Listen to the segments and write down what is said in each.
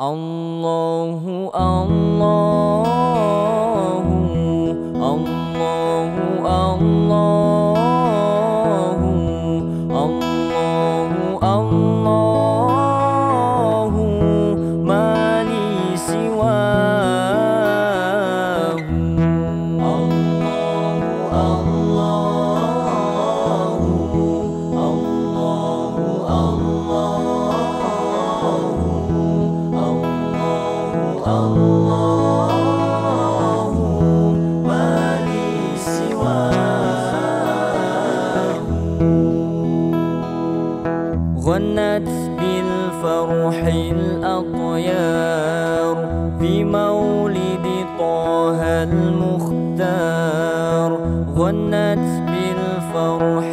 الله الله الله ما لي سواه غنت بالفرح الأطيار طه المختار. غنت بالفرح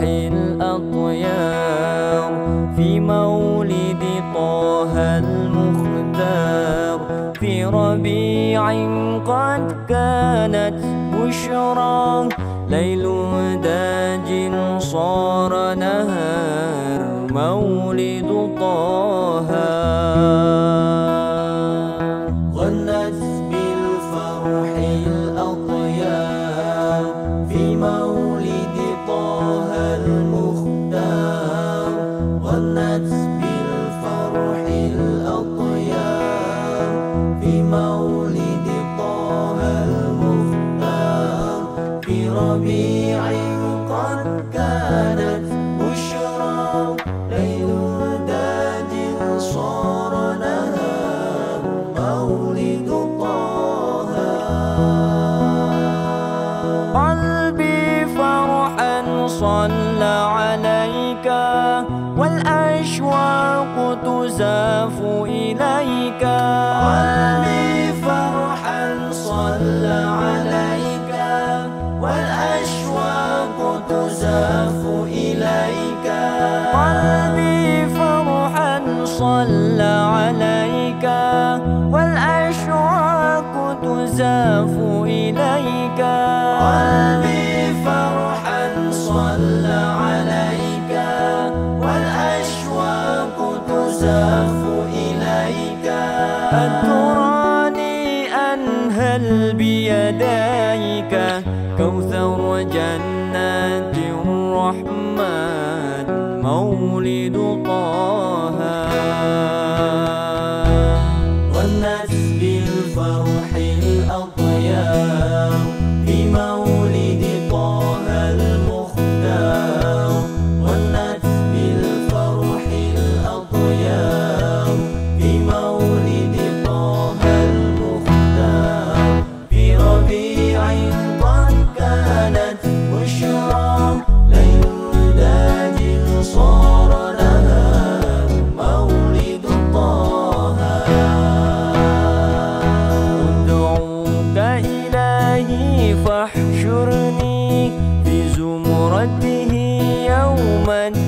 ربيع قد كانت بشرى. ليل داج صار نهار مولد طه. غنت ربيع قد كانت بشرى ليل داج صار نهار مولد طه. قلبي فرحا صلى عليك والأشواق تزاف إليك. تزاف إليك. قلبي فرحا صلى عليك والأشواق تزاف إليك. أتراني أنهل بيديك كوثر جنات الرحمن مولد طه فاحشرني في زمرته يوم الدين